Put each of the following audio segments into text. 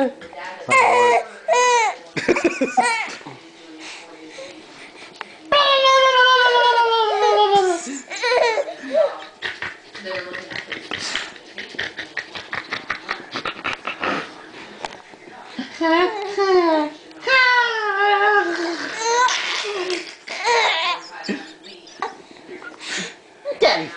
Daddy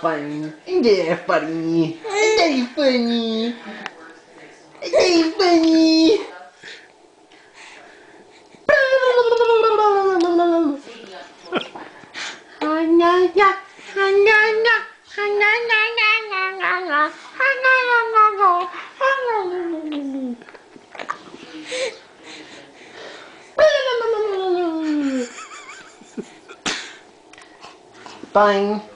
funny. Daddy funny. Daddy funny. Daddy funny.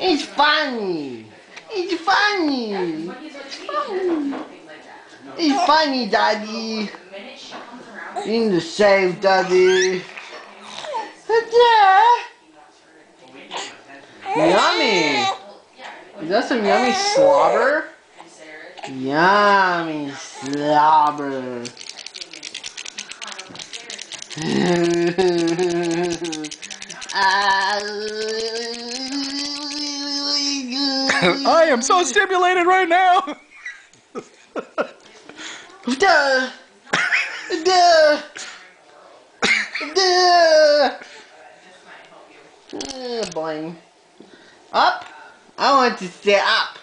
It's funny. It's funny. It's funny, Daddy. Need to save, Daddy. Yummy. Is that some yummy slobber? Yummy slobber. I am so stimulated right now. Duh. Duh. Duh. Uh, boing. Up. I want to stay up.